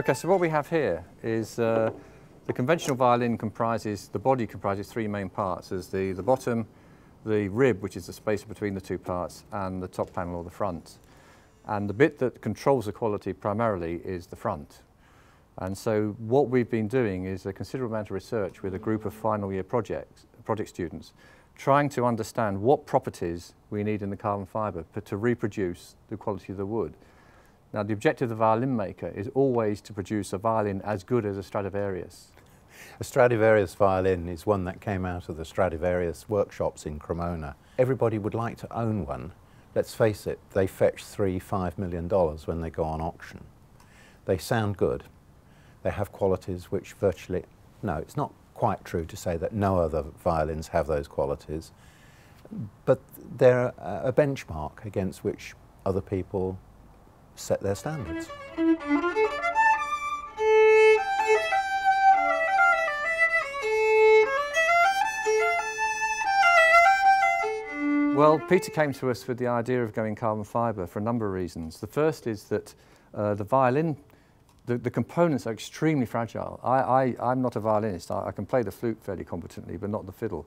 Okay, so what we have here is uh, the conventional violin comprises, the body comprises three main parts. There's the, the bottom, the rib, which is the space between the two parts, and the top panel or the front. And the bit that controls the quality primarily is the front. And so what we've been doing is a considerable amount of research with a group of final year projects, project students, trying to understand what properties we need in the carbon fibre to reproduce the quality of the wood. Now the objective of the violin maker is always to produce a violin as good as a Stradivarius. A Stradivarius violin is one that came out of the Stradivarius workshops in Cremona. Everybody would like to own one. Let's face it, they fetch three, five million dollars when they go on auction. They sound good. They have qualities which virtually, no, it's not quite true to say that no other violins have those qualities, but they're a benchmark against which other people set their standards. Well, Peter came to us with the idea of going carbon fibre for a number of reasons. The first is that uh, the violin, the, the, components are extremely fragile. I, am not a violinist. I, I, can play the flute fairly competently, but not the fiddle.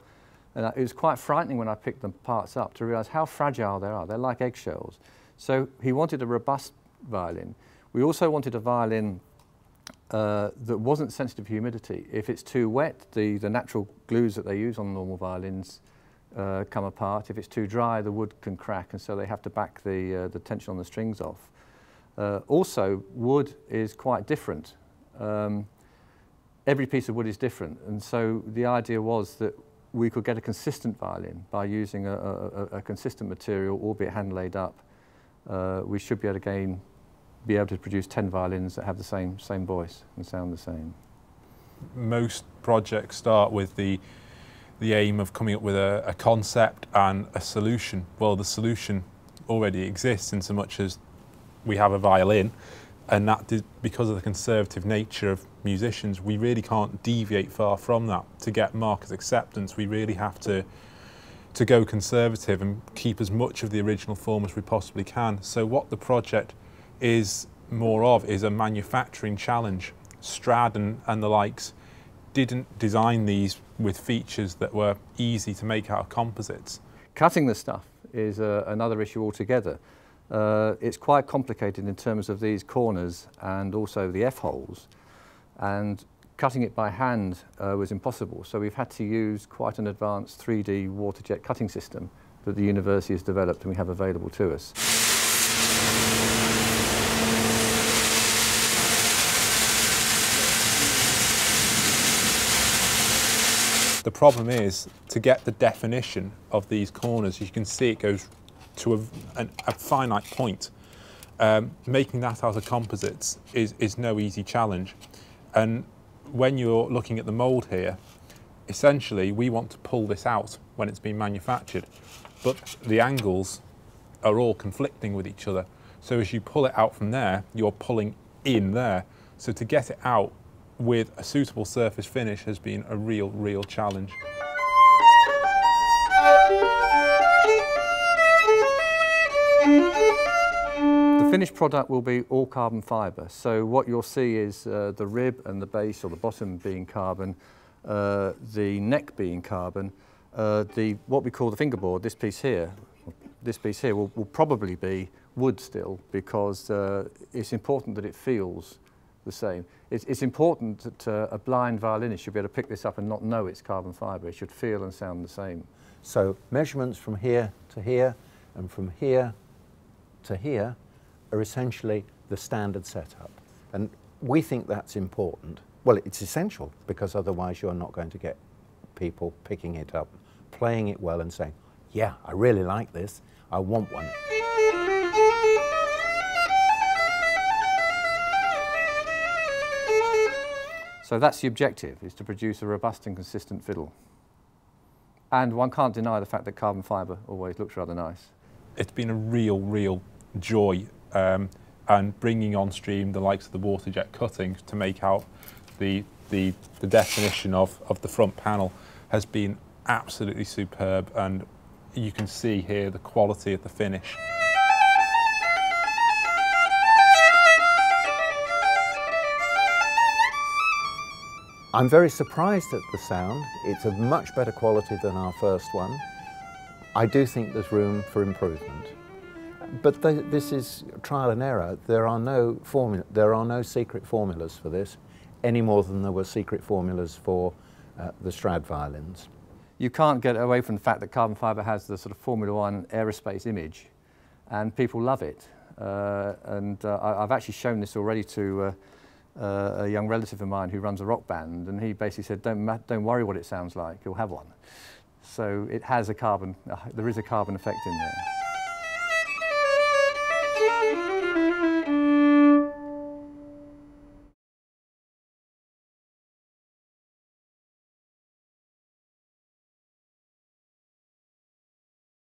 And it was quite frightening when I picked the parts up to realise how fragile they are. They're like eggshells. So he wanted a robust violin. We also wanted a violin uh, that wasn't sensitive to humidity. If it's too wet, the, the natural glues that they use on normal violins uh, come apart. If it's too dry, the wood can crack, and so they have to back the, uh, the tension on the strings off. Uh, also, wood is quite different. Um, every piece of wood is different, and so the idea was that we could get a consistent violin by using a, a, a consistent material, albeit hand laid up. Uh, we should be able to gain, be able to produce 10 violins that have the same, same voice and sound the same. Most projects start with the the aim of coming up with a, a concept and a solution. Well, the solution already exists in so much as we have a violin, and that did, because of the conservative nature of musicians, we really can't deviate far from that. To get market acceptance, we really have to to go conservative and keep as much of the original form as we possibly can. So what the project is more of is a manufacturing challenge. Strad and, and the likes didn't design these with features that were easy to make out of composites. Cutting the stuff is uh, another issue altogether. Uh, it's quite complicated in terms of these corners and also the F-holes and cutting it by hand uh, was impossible so we've had to use quite an advanced 3D water jet cutting system that the university has developed and we have available to us. The problem is to get the definition of these corners, you can see it goes to a, an, a finite point. Um, making that out of composites is, is no easy challenge. And when you're looking at the mould here, essentially we want to pull this out when it's been manufactured, but the angles are all conflicting with each other. So as you pull it out from there, you're pulling in there. So to get it out with a suitable surface finish has been a real, real challenge. The finished product will be all carbon fibre. So what you'll see is uh, the rib and the base or the bottom being carbon, uh, the neck being carbon, uh, the what we call the fingerboard, this piece here, this piece here will, will probably be wood still because uh, it's important that it feels the same. It's, it's important that uh, a blind violinist should be able to pick this up and not know it's carbon fibre. It should feel and sound the same. So measurements from here to here and from here to here are essentially the standard setup. And we think that's important. Well, it's essential because otherwise you're not going to get people picking it up, playing it well and saying, yeah, I really like this, I want one. So that's the objective, is to produce a robust and consistent fiddle. And one can't deny the fact that carbon fibre always looks rather nice. It's been a real, real joy um, and bringing on stream the likes of the water jet cutting to make out the, the, the definition of, of the front panel has been absolutely superb and you can see here the quality of the finish. I'm very surprised at the sound. It's of much better quality than our first one. I do think there's room for improvement. But th this is trial and error. There are no formula, there are no secret formulas for this, any more than there were secret formulas for uh, the Strad violins. You can't get away from the fact that carbon fibre has the sort of Formula One aerospace image, and people love it. Uh, and uh, I, have actually shown this already to uh, uh, a young relative of mine who runs a rock band, and he basically said, "Don't don't worry what it sounds like. You'll have one." So it has a carbon. Uh, there is a carbon effect in there.